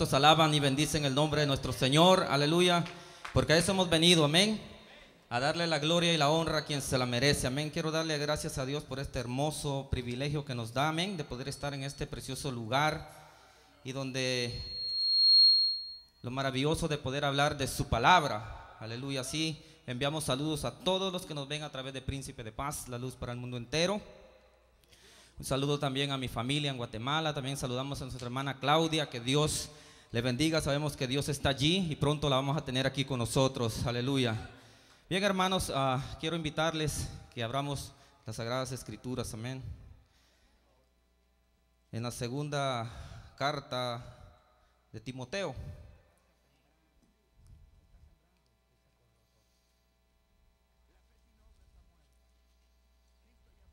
¿Cuántos alaban y bendicen el nombre de nuestro Señor? Aleluya. Porque a eso hemos venido, amén. A darle la gloria y la honra a quien se la merece. Amén. Quiero darle gracias a Dios por este hermoso privilegio que nos da, amén, de poder estar en este precioso lugar y donde lo maravilloso de poder hablar de su palabra. Aleluya. Sí, enviamos saludos a todos los que nos ven a través de Príncipe de Paz, la luz para el mundo entero. Un saludo también a mi familia en Guatemala. También saludamos a nuestra hermana Claudia. Que Dios le bendiga. Sabemos que Dios está allí y pronto la vamos a tener aquí con nosotros. Aleluya. Bien, hermanos, uh, quiero invitarles que abramos las Sagradas Escrituras. Amén. En la segunda carta de Timoteo.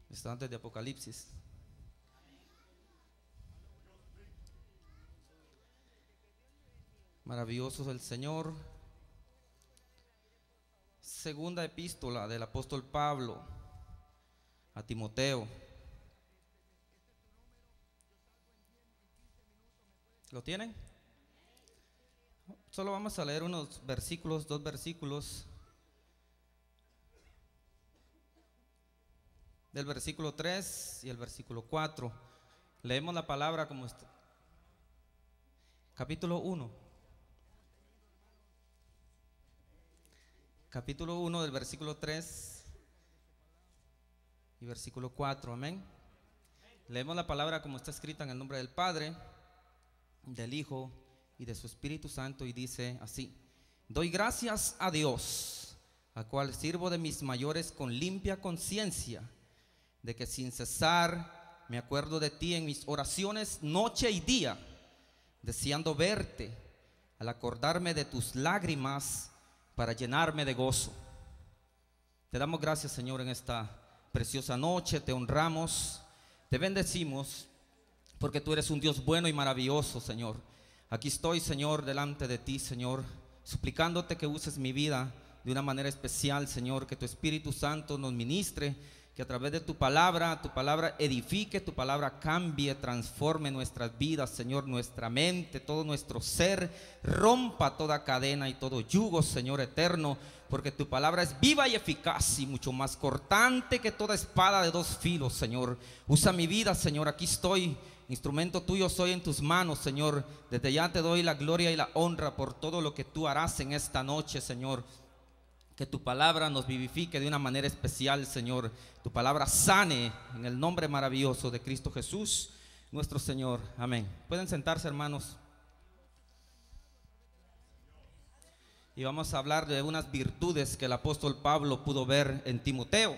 Está antes de Apocalipsis. Maravilloso es el Señor. Segunda epístola del apóstol Pablo a Timoteo. ¿Lo tienen? Solo vamos a leer unos versículos, dos versículos. Del versículo 3 y el versículo 4. Leemos la palabra como está. Capítulo 1. Capítulo 1 del versículo 3 y versículo 4, amén. Leemos la palabra como está escrita en el nombre del Padre, del Hijo y de su Espíritu Santo y dice así, doy gracias a Dios, a cual sirvo de mis mayores con limpia conciencia, de que sin cesar me acuerdo de ti en mis oraciones noche y día, deseando verte, al acordarme de tus lágrimas, para llenarme de gozo. Te damos gracias, Señor, en esta preciosa noche, te honramos, te bendecimos, porque tú eres un Dios bueno y maravilloso, Señor. Aquí estoy, Señor, delante de ti, Señor, suplicándote que uses mi vida de una manera especial, Señor, que tu Espíritu Santo nos ministre que a través de tu palabra, tu palabra edifique, tu palabra cambie, transforme nuestras vidas, Señor, nuestra mente, todo nuestro ser, rompa toda cadena y todo yugo, Señor eterno, porque tu palabra es viva y eficaz y mucho más cortante que toda espada de dos filos, Señor. Usa mi vida, Señor, aquí estoy. Instrumento tuyo soy en tus manos, Señor. Desde ya te doy la gloria y la honra por todo lo que tú harás en esta noche, Señor. Que tu palabra nos vivifique de una manera especial, Señor. Tu palabra sane en el nombre maravilloso de Cristo Jesús, nuestro Señor. Amén. Pueden sentarse, hermanos. Y vamos a hablar de unas virtudes que el apóstol Pablo pudo ver en Timoteo.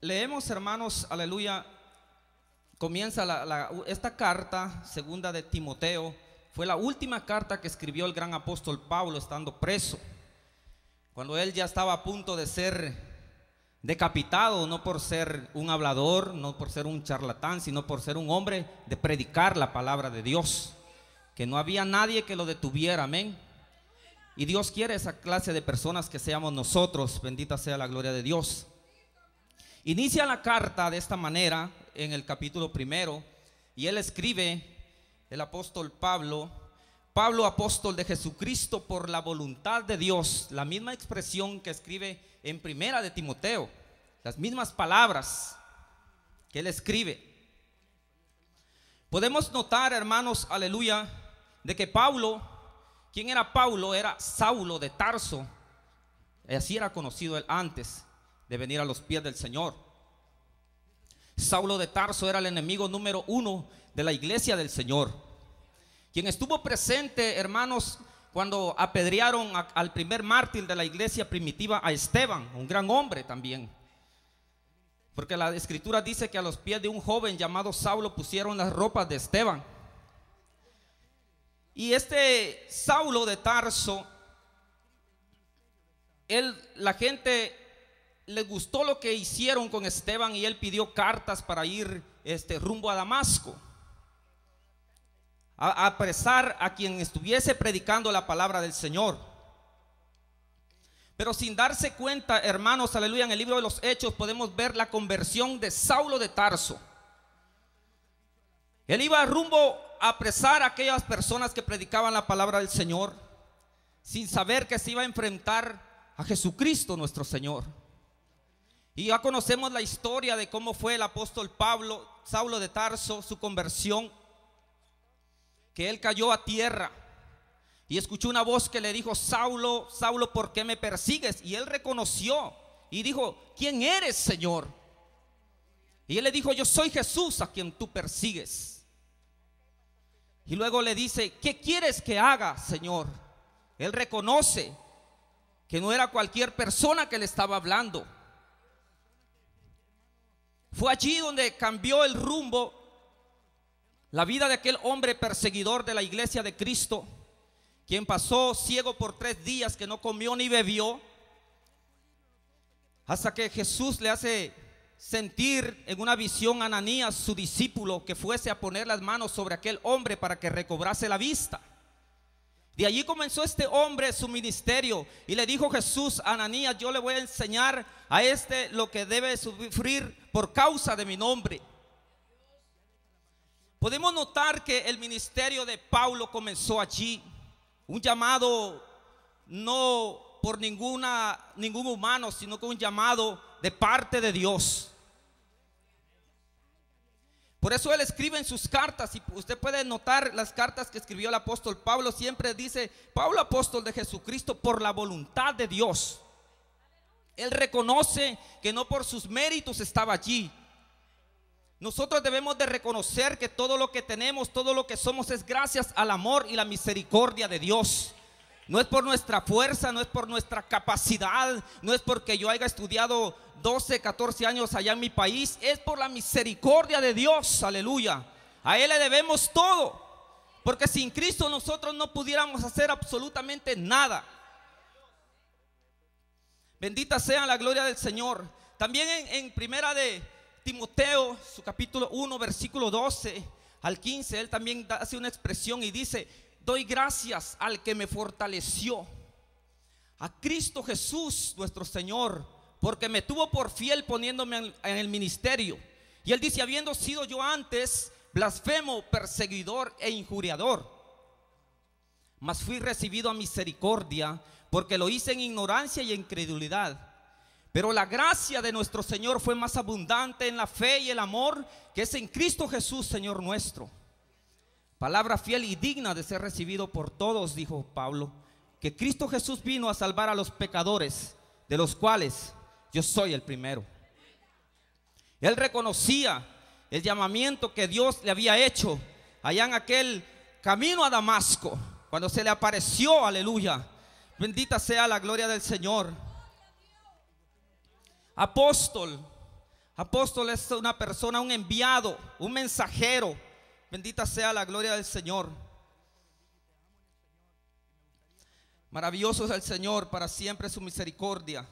Leemos, hermanos, aleluya. Comienza esta carta, segunda de Timoteo fue la última carta que escribió el gran apóstol Pablo estando preso. Cuando él ya estaba a punto de ser decapitado, no por ser un hablador, no por ser un charlatán, sino por ser un hombre de predicar la palabra de Dios. Que no había nadie que lo detuviera, amén. Y Dios quiere esa clase de personas que seamos nosotros, bendita sea la gloria de Dios. Inicia la carta de esta manera en el capítulo primero y él escribe el apóstol Pablo, Pablo apóstol de Jesucristo por la voluntad de Dios, la misma expresión que escribe en primera de Timoteo, las mismas palabras que él escribe. Podemos notar, hermanos, aleluya, de que Pablo, ¿quién era Pablo? Era Saulo de Tarso. Así era conocido él antes de venir a los pies del Señor. Saulo de Tarso era el enemigo número uno de la iglesia del Señor quien estuvo presente, hermanos, cuando apedrearon al primer mártir de la iglesia primitiva, a Esteban, un gran hombre también. Porque la escritura dice que a los pies de un joven llamado Saulo pusieron las ropas de Esteban. Y este Saulo de Tarso, él, la gente le gustó lo que hicieron con Esteban y él pidió cartas para ir este, rumbo a Damasco a apresar a quien estuviese predicando la palabra del Señor. Pero sin darse cuenta, hermanos, aleluya, en el libro de los Hechos podemos ver la conversión de Saulo de Tarso. Él iba rumbo a apresar a aquellas personas que predicaban la palabra del Señor, sin saber que se iba a enfrentar a Jesucristo nuestro Señor. Y ya conocemos la historia de cómo fue el apóstol Pablo, Saulo de Tarso, su conversión, que él cayó a tierra y escuchó una voz que le dijo, Saulo, Saulo, ¿por qué me persigues? Y él reconoció y dijo, ¿quién eres, Señor? Y él le dijo, yo soy Jesús a quien tú persigues. Y luego le dice, ¿qué quieres que haga, Señor? Él reconoce que no era cualquier persona que le estaba hablando. Fue allí donde cambió el rumbo la vida de aquel hombre perseguidor de la iglesia de Cristo, quien pasó ciego por tres días, que no comió ni bebió, hasta que Jesús le hace sentir en una visión a Ananías, su discípulo, que fuese a poner las manos sobre aquel hombre para que recobrase la vista. De allí comenzó este hombre su ministerio y le dijo Jesús a Ananías, yo le voy a enseñar a este lo que debe sufrir por causa de mi nombre. Podemos notar que el ministerio de Pablo comenzó allí, un llamado no por ninguna, ningún humano, sino que un llamado de parte de Dios. Por eso él escribe en sus cartas, y usted puede notar las cartas que escribió el apóstol Pablo, siempre dice, Pablo apóstol de Jesucristo por la voluntad de Dios. Él reconoce que no por sus méritos estaba allí. Nosotros debemos de reconocer que todo lo que tenemos, todo lo que somos es gracias al amor y la misericordia de Dios. No es por nuestra fuerza, no es por nuestra capacidad, no es porque yo haya estudiado 12, 14 años allá en mi país, es por la misericordia de Dios, aleluya. A Él le debemos todo, porque sin Cristo nosotros no pudiéramos hacer absolutamente nada. Bendita sea la gloria del Señor. También en, en primera de Timoteo, su capítulo 1, versículo 12 al 15, él también hace una expresión y dice, doy gracias al que me fortaleció, a Cristo Jesús nuestro Señor, porque me tuvo por fiel poniéndome en, el ministerio. Y él dice, habiendo sido yo antes blasfemo, perseguidor e injuriador, mas fui recibido a misericordia, porque lo hice en ignorancia y en incredulidad. Pero la gracia de nuestro Señor fue más abundante en la fe y el amor que es en Cristo Jesús, Señor nuestro. Palabra fiel y digna de ser recibido por todos, dijo Pablo, que Cristo Jesús vino a salvar a los pecadores, de los cuales yo soy el primero. Él reconocía el llamamiento que Dios le había hecho allá en aquel camino a Damasco, cuando se le apareció, aleluya. Bendita sea la gloria del Señor. Apóstol, apóstol es una persona, un enviado, un mensajero Bendita sea la gloria del Señor. Maravilloso es el Señor, para siempre su misericordia.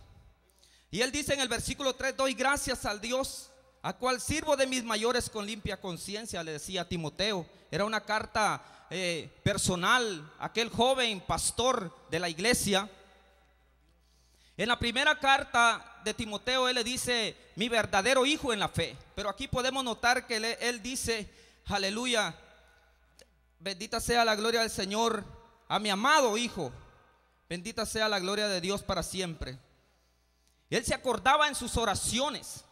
Y él dice en el versículo 3, doy gracias al Dios, a cual sirvo de mis mayores con limpia conciencia, le decía Timoteo. Era una carta eh, personal, aquel joven pastor de la iglesia. En la primera carta de Timoteo, él le dice, mi verdadero hijo en la fe. Pero aquí podemos notar que él dice, Aleluya. Bendita sea la gloria del Señor a mi amado Hijo. Bendita sea la gloria de Dios para siempre. Él se acordaba en sus oraciones.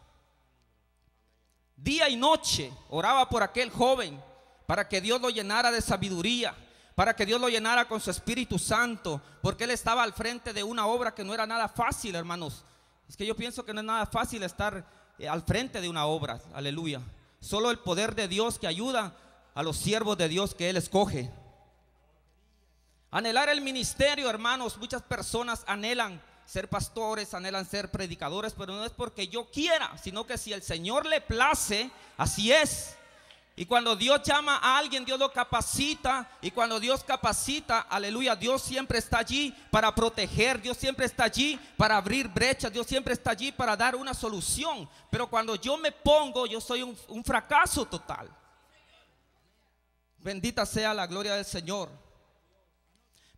Día y noche oraba por aquel joven para que Dios lo llenara de sabiduría, para que Dios lo llenara con su Espíritu Santo, porque él estaba al frente de una obra que no era nada fácil, hermanos. Es que yo pienso que no es nada fácil estar eh, al frente de una obra. Aleluya. Solo el poder de Dios que ayuda a los siervos de Dios que Él escoge. Anhelar el ministerio, hermanos, muchas personas anhelan ser pastores, anhelan ser predicadores, pero no es porque yo quiera, sino que si el Señor le place, así es. Y cuando Dios llama a alguien, Dios lo capacita. Y cuando Dios capacita, aleluya, Dios siempre está allí para proteger. Dios siempre está allí para abrir brechas. Dios siempre está allí para dar una solución. Pero cuando yo me pongo, yo soy un, fracaso total. Bendita sea la gloria del Señor.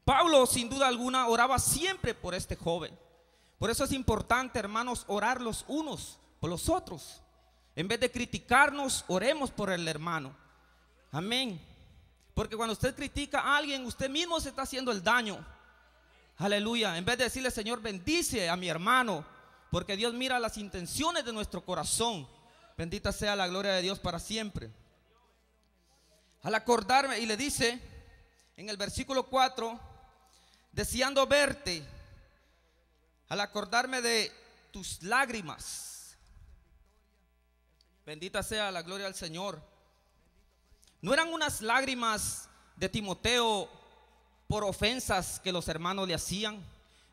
Pablo, sin duda alguna, oraba siempre por este joven. Por eso es importante, hermanos, orar los unos por los otros. En vez de criticarnos, oremos por el hermano. Amén. Porque cuando usted critica a alguien, usted mismo se está haciendo el daño. Aleluya. En vez de decirle, Señor, bendice a mi hermano, porque Dios mira las intenciones de nuestro corazón. Bendita sea la gloria de Dios para siempre. Al acordarme, y le dice en el versículo 4, deseando verte, al acordarme de tus lágrimas. Bendita sea la gloria del Señor. No eran unas lágrimas de Timoteo por ofensas que los hermanos le hacían.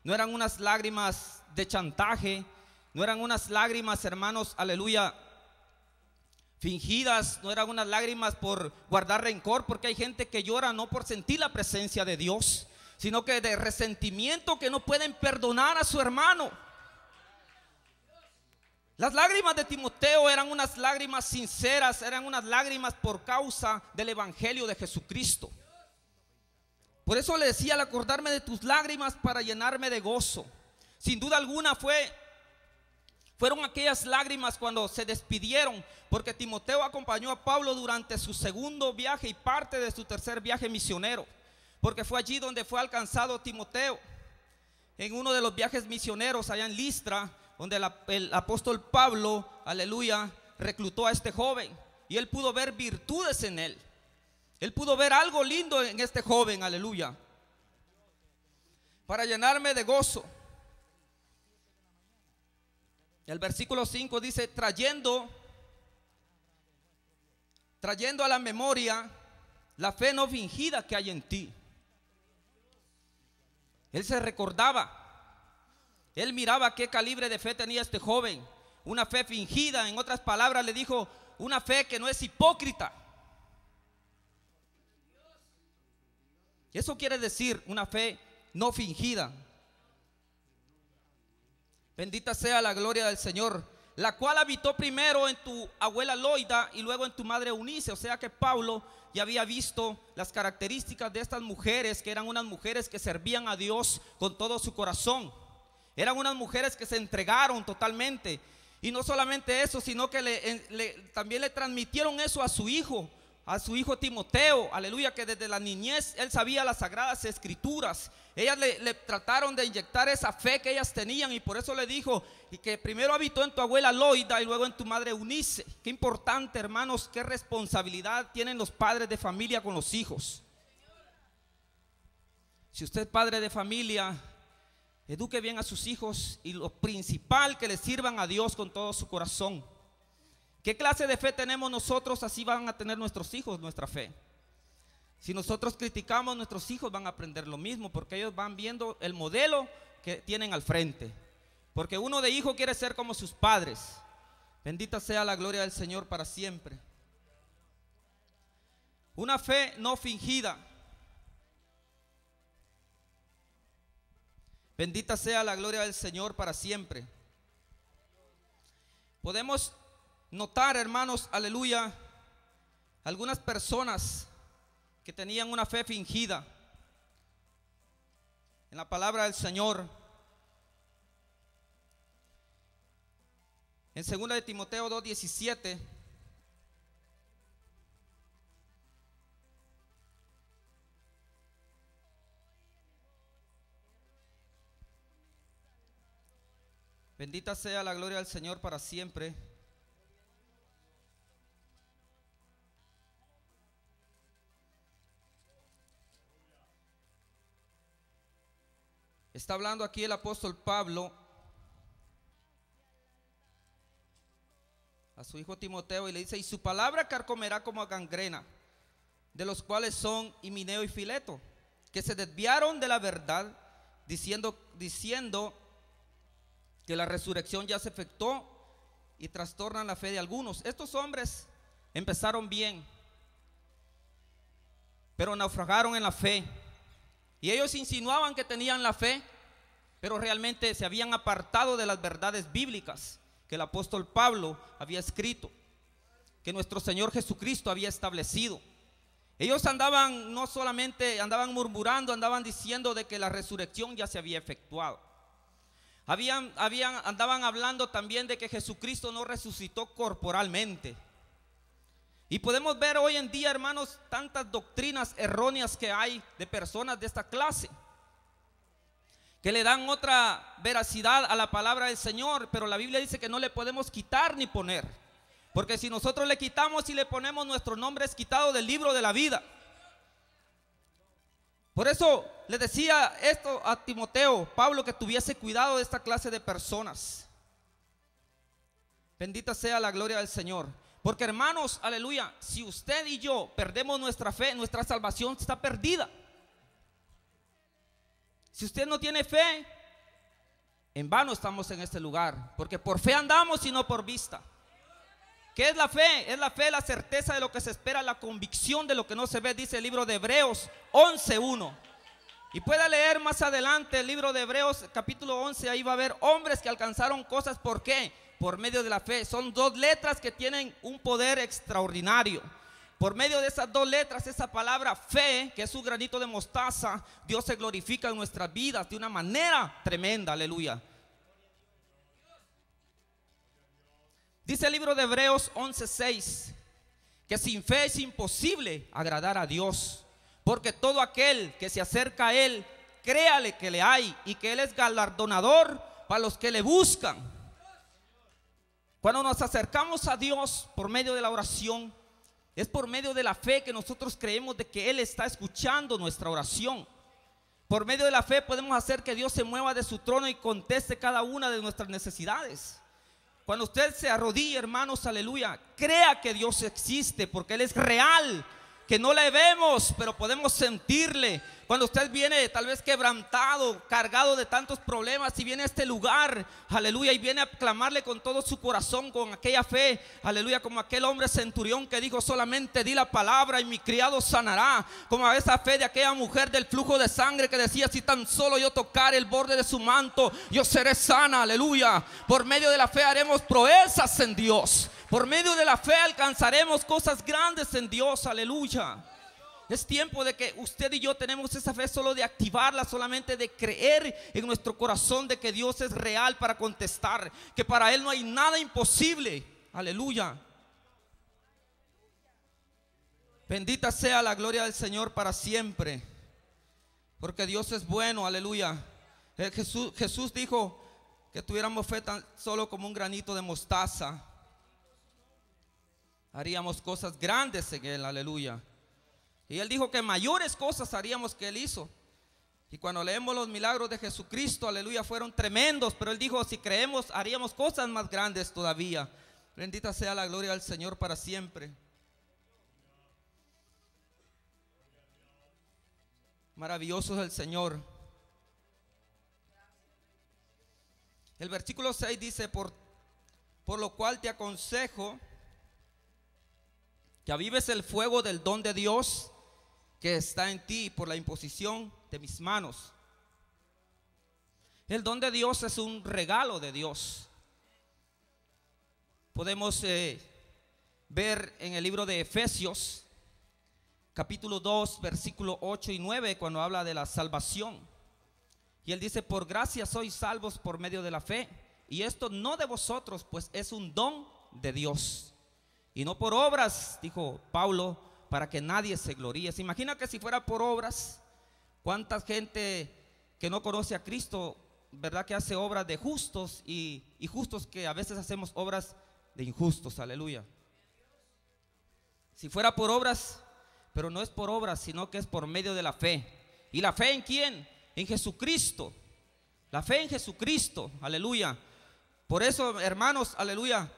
No eran unas lágrimas de chantaje. No eran unas lágrimas, hermanos, aleluya, fingidas. No eran unas lágrimas por guardar rencor, porque hay gente que llora no por sentir la presencia de Dios, sino que de resentimiento que no pueden perdonar a su hermano. Las lágrimas de Timoteo eran unas lágrimas sinceras, eran unas lágrimas por causa del Evangelio de Jesucristo. Por eso le decía al acordarme de tus lágrimas para llenarme de gozo. Sin duda alguna fue fueron aquellas lágrimas cuando se despidieron, porque Timoteo acompañó a Pablo durante su segundo viaje y parte de su tercer viaje misionero, porque fue allí donde fue alcanzado Timoteo. En uno de los viajes misioneros allá en Listra, donde el, apóstol Pablo, aleluya, reclutó a este joven y él pudo ver virtudes en él. Él pudo ver algo lindo en este joven, aleluya. Para llenarme de gozo. El versículo 5 dice, trayendo, trayendo a la memoria la fe no fingida que hay en ti. Él se recordaba él miraba qué calibre de fe tenía este joven. Una fe fingida, en otras palabras le dijo, una fe que no es hipócrita. Eso quiere decir una fe no fingida. Bendita sea la gloria del Señor, la cual habitó primero en tu abuela Loida y luego en tu madre Eunice. O sea que Pablo ya había visto las características de estas mujeres, que eran unas mujeres que servían a Dios con todo su corazón. Eran unas mujeres que se entregaron totalmente. Y no solamente eso, sino que también le transmitieron eso a su hijo, a su hijo Timoteo, aleluya, que desde la niñez él sabía las sagradas escrituras. Ellas le, le, trataron de inyectar esa fe que ellas tenían y por eso le dijo y que primero habitó en tu abuela Loida y luego en tu madre Unice. Qué importante, hermanos, qué responsabilidad tienen los padres de familia con los hijos. Si usted es padre de familia, Eduque bien a sus hijos y lo principal que les sirvan a Dios con todo su corazón. ¿Qué clase de fe tenemos nosotros? Así van a tener nuestros hijos nuestra fe. Si nosotros criticamos, nuestros hijos van a aprender lo mismo porque ellos van viendo el modelo que tienen al frente. Porque uno de hijo quiere ser como sus padres. Bendita sea la gloria del Señor para siempre. Una fe no fingida. Bendita sea la gloria del Señor para siempre. Podemos notar, hermanos, aleluya, algunas personas que tenían una fe fingida en la palabra del Señor. En 2 de Timoteo 2:17 Bendita sea la gloria del Señor para siempre. Está hablando aquí el apóstol Pablo a su hijo Timoteo y le dice, y su palabra carcomerá como a gangrena, de los cuales son Himineo y Fileto, que se desviaron de la verdad, diciendo, diciendo que la resurrección ya se efectuó y trastornan la fe de algunos. Estos hombres empezaron bien, pero naufragaron en la fe. Y ellos insinuaban que tenían la fe, pero realmente se habían apartado de las verdades bíblicas que el apóstol Pablo había escrito, que nuestro Señor Jesucristo había establecido. Ellos andaban, no solamente andaban murmurando, andaban diciendo de que la resurrección ya se había efectuado. Habían, habían, andaban hablando también de que Jesucristo no resucitó corporalmente. Y podemos ver hoy en día, hermanos, tantas doctrinas erróneas que hay de personas de esta clase, que le dan otra veracidad a la palabra del Señor, pero la Biblia dice que no le podemos quitar ni poner. Porque si nosotros le quitamos y le ponemos nuestro nombre es quitado del libro de la vida. Por eso le decía esto a Timoteo, Pablo, que tuviese cuidado de esta clase de personas. Bendita sea la gloria del Señor. Porque hermanos, aleluya, si usted y yo perdemos nuestra fe, nuestra salvación está perdida. Si usted no tiene fe, en vano estamos en este lugar, porque por fe andamos y no por vista. ¿Qué es la fe? Es la fe, la certeza de lo que se espera, la convicción de lo que no se ve, dice el libro de Hebreos 11.1. Y pueda leer más adelante el libro de Hebreos capítulo 11, ahí va a ver hombres que alcanzaron cosas, ¿por qué? por medio de la fe. Son dos letras que tienen un poder extraordinario. Por medio de esas dos letras, esa palabra fe, que es un granito de mostaza, Dios se glorifica en nuestras vidas de una manera tremenda, aleluya. Dice el libro de Hebreos 11:6 que sin fe es imposible agradar a Dios, porque todo aquel que se acerca a Él, créale que le hay y que Él es galardonador para los que le buscan. Cuando nos acercamos a Dios por medio de la oración, es por medio de la fe que nosotros creemos de que Él está escuchando nuestra oración. Por medio de la fe podemos hacer que Dios se mueva de su trono y conteste cada una de nuestras necesidades. Cuando usted se arrodilla, hermanos, aleluya, crea que Dios existe porque Él es real, que no le vemos, pero podemos sentirle, cuando usted viene tal vez quebrantado, cargado de tantos problemas y viene a este lugar, aleluya, y viene a clamarle con todo su corazón, con aquella fe, aleluya, como aquel hombre centurión que dijo solamente di la palabra y mi criado sanará, como a esa fe de aquella mujer del flujo de sangre que decía si tan solo yo tocar el borde de su manto, yo seré sana, aleluya. Por medio de la fe haremos proezas en Dios. Por medio de la fe alcanzaremos cosas grandes en Dios, aleluya. Es tiempo de que usted y yo tenemos esa fe solo de activarla, solamente de creer en nuestro corazón de que Dios es real para contestar, que para Él no hay nada imposible. Aleluya. Bendita sea la gloria del Señor para siempre, porque Dios es bueno, aleluya. Eh, Jesús, Jesús dijo que tuviéramos fe tan solo como un granito de mostaza. Haríamos cosas grandes en Él, aleluya. Y él dijo que mayores cosas haríamos que él hizo. Y cuando leemos los milagros de Jesucristo, aleluya, fueron tremendos. Pero él dijo, si creemos, haríamos cosas más grandes todavía. Bendita sea la gloria del Señor para siempre. Maravilloso es el Señor. El versículo 6 dice, por, por lo cual te aconsejo que avives el fuego del don de Dios que está en ti por la imposición de mis manos. El don de Dios es un regalo de Dios. Podemos eh, ver en el libro de Efesios, capítulo 2, versículo 8 y 9, cuando habla de la salvación. Y él dice, por gracia sois salvos por medio de la fe. Y esto no de vosotros, pues es un don de Dios. Y no por obras, dijo Pablo, para que nadie se gloríe. ¿Se imagina que si fuera por obras, cuánta gente que no conoce a Cristo, verdad que hace obras de justos y, y justos que a veces hacemos obras de injustos, aleluya. Si fuera por obras, pero no es por obras, sino que es por medio de la fe. ¿Y la fe en quién? En Jesucristo. La fe en Jesucristo, aleluya. Por eso, hermanos, aleluya,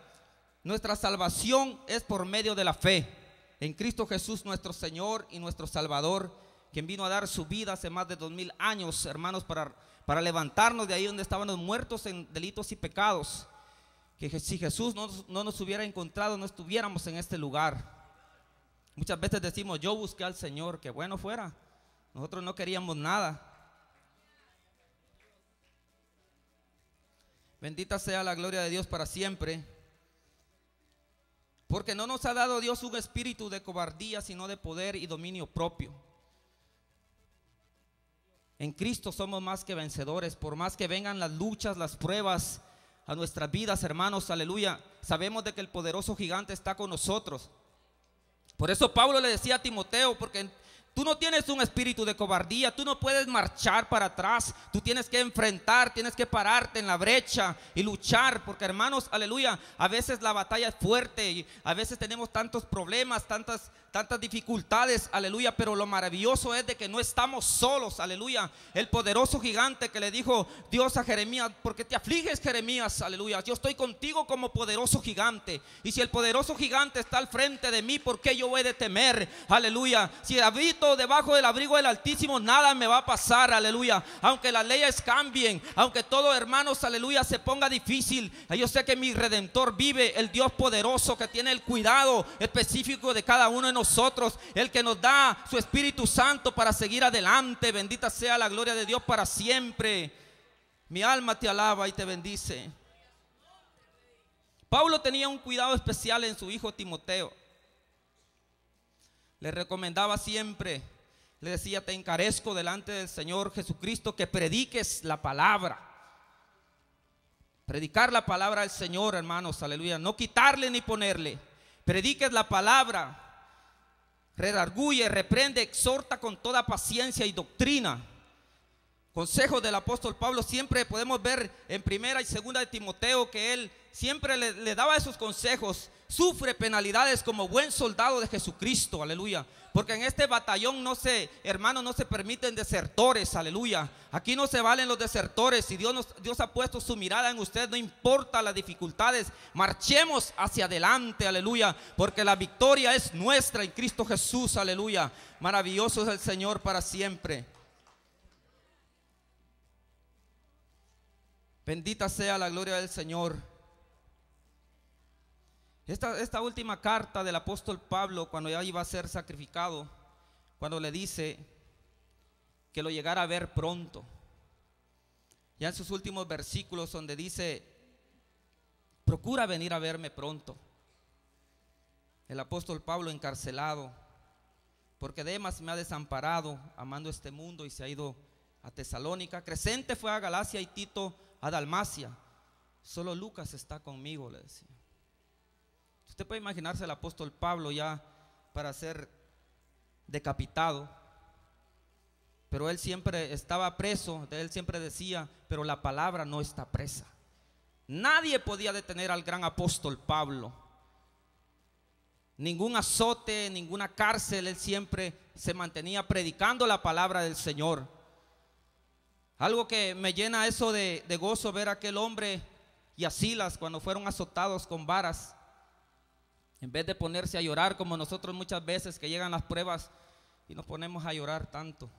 nuestra salvación es por medio de la fe en Cristo Jesús nuestro Señor y nuestro Salvador, quien vino a dar su vida hace más de dos mil años, hermanos, para, para levantarnos de ahí donde estábamos muertos en delitos y pecados. Que si Jesús no, no nos hubiera encontrado, no estuviéramos en este lugar. Muchas veces decimos, yo busqué al Señor, que bueno fuera. Nosotros no queríamos nada. Bendita sea la gloria de Dios para siempre. Porque no nos ha dado Dios un espíritu de cobardía, sino de poder y dominio propio. En Cristo somos más que vencedores, por más que vengan las luchas, las pruebas a nuestras vidas, hermanos, aleluya. Sabemos de que el poderoso gigante está con nosotros. Por eso Pablo le decía a Timoteo, porque Tú no tienes un espíritu de cobardía, tú no puedes marchar para atrás, tú tienes que enfrentar, tienes que pararte en la brecha y luchar, porque hermanos, aleluya, a veces la batalla es fuerte y a veces tenemos tantos problemas, tantas tantas dificultades, aleluya, pero lo maravilloso es de que no estamos solos, aleluya. El poderoso gigante que le dijo Dios a Jeremías, porque te afliges Jeremías, aleluya. Yo estoy contigo como poderoso gigante. Y si el poderoso gigante está al frente de mí, ¿por qué yo voy de temer? Aleluya. Si habito debajo del abrigo del Altísimo, nada me va a pasar, aleluya. Aunque las leyes cambien, aunque todo, hermanos, aleluya, se ponga difícil. Yo sé que mi redentor vive, el Dios poderoso que tiene el cuidado específico de cada uno de nosotros el que nos da su Espíritu Santo para seguir adelante. Bendita sea la gloria de Dios para siempre. Mi alma te alaba y te bendice. Pablo tenía un cuidado especial en su hijo Timoteo. Le recomendaba siempre, le decía, te encarezco delante del Señor Jesucristo que prediques la palabra. Predicar la palabra del Señor, hermanos, aleluya. No quitarle ni ponerle. Prediques la palabra redarguye, reprende, exhorta con toda paciencia y doctrina. Consejo del apóstol Pablo siempre podemos ver en primera y segunda de Timoteo que él siempre le, daba esos consejos. Sufre penalidades como buen soldado de Jesucristo, aleluya. Porque en este batallón no se, hermanos, no se permiten desertores, aleluya. Aquí no se valen los desertores. Si Dios, Dios ha puesto su mirada en usted, no importa las dificultades, marchemos hacia adelante, aleluya. Porque la victoria es nuestra en Cristo Jesús, aleluya. Maravilloso es el Señor para siempre. Bendita sea la gloria del Señor. Esta, última carta del apóstol Pablo, cuando ya iba a ser sacrificado, cuando le dice que lo llegara a ver pronto. Ya en sus últimos versículos donde dice, procura venir a verme pronto. El apóstol Pablo encarcelado, porque Demas me ha desamparado amando este mundo y se ha ido a Tesalónica. Crescente fue a Galacia y Tito a Dalmacia. Solo Lucas está conmigo, le decía. Usted puede imaginarse el apóstol Pablo ya para ser decapitado, pero él siempre estaba preso, él siempre decía, pero la palabra no está presa. Nadie podía detener al gran apóstol Pablo. Ningún azote, ninguna cárcel, él siempre se mantenía predicando la palabra del Señor. Algo que me llena eso de, de gozo ver a aquel hombre y a Silas cuando fueron azotados con varas. En vez de ponerse a llorar como nosotros muchas veces que llegan las pruebas y nos ponemos a llorar tanto.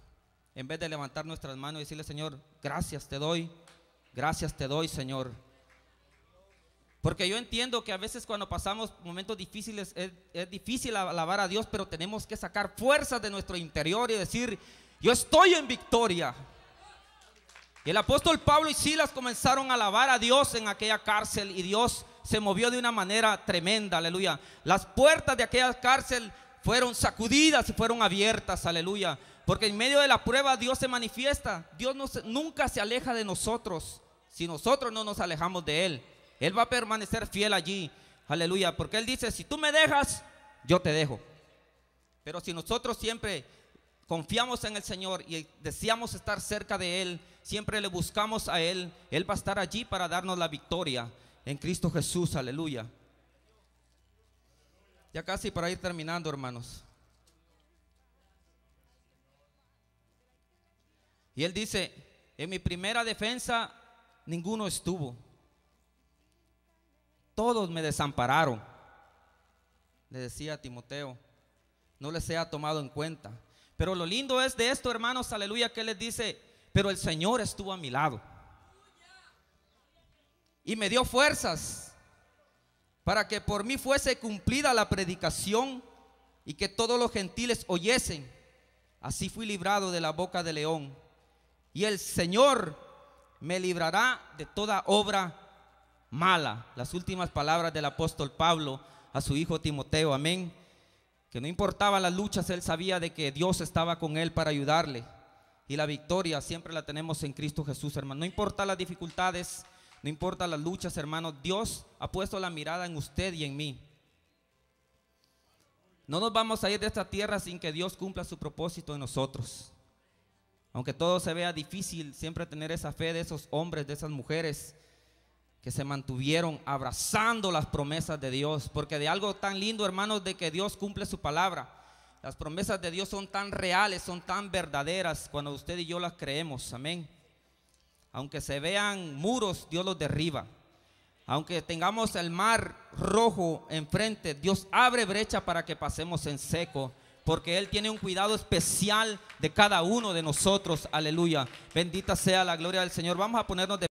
En vez de levantar nuestras manos y decirle, Señor, gracias te doy, gracias te doy, Señor. Porque yo entiendo que a veces cuando pasamos momentos difíciles es, difícil alabar a Dios, pero tenemos que sacar fuerzas de nuestro interior y decir, yo estoy en victoria. Y el apóstol Pablo y Silas comenzaron a alabar a Dios en aquella cárcel y Dios se movió de una manera tremenda, aleluya. Las puertas de aquella cárcel fueron sacudidas y fueron abiertas, aleluya. Porque en medio de la prueba Dios se manifiesta. Dios nunca se aleja de nosotros si nosotros no nos alejamos de Él. Él va a permanecer fiel allí, aleluya. Porque Él dice, si tú me dejas, yo te dejo. Pero si nosotros siempre confiamos en el Señor y deseamos estar cerca de Él, siempre le buscamos a Él, Él va a estar allí para darnos la victoria en Cristo Jesús, aleluya. Ya casi para ir terminando, hermanos. Y él dice, en mi primera defensa ninguno estuvo. Todos me desampararon. Le decía Timoteo, no les sea tomado en cuenta. Pero lo lindo es de esto, hermanos, aleluya, que les dice, pero el Señor estuvo a mi lado y me dio fuerzas para que por mí fuese cumplida la predicación y que todos los gentiles oyesen. Así fui librado de la boca del león. Y el Señor me librará de toda obra mala. Las últimas palabras del apóstol Pablo a su hijo Timoteo. Amén. Que no importaba las luchas, él sabía de que Dios estaba con él para ayudarle. Y la victoria siempre la tenemos en Cristo Jesús, hermano. No importa las dificultades, no importa las luchas, hermanos, Dios ha puesto la mirada en usted y en mí. No nos vamos a ir de esta tierra sin que Dios cumpla su propósito en nosotros. Aunque todo se vea difícil, siempre tener esa fe de esos hombres, de esas mujeres que se mantuvieron abrazando las promesas de Dios. Porque de algo tan lindo, hermanos, de que Dios cumple su palabra. Las promesas de Dios son tan reales, son tan verdaderas cuando usted y yo las creemos. Amén. Aunque se vean muros, Dios los derriba. Aunque tengamos el mar rojo enfrente, Dios abre brecha para que pasemos en seco, porque Él tiene un cuidado especial de cada uno de nosotros. Aleluya. Bendita sea la gloria del Señor. Vamos a ponernos de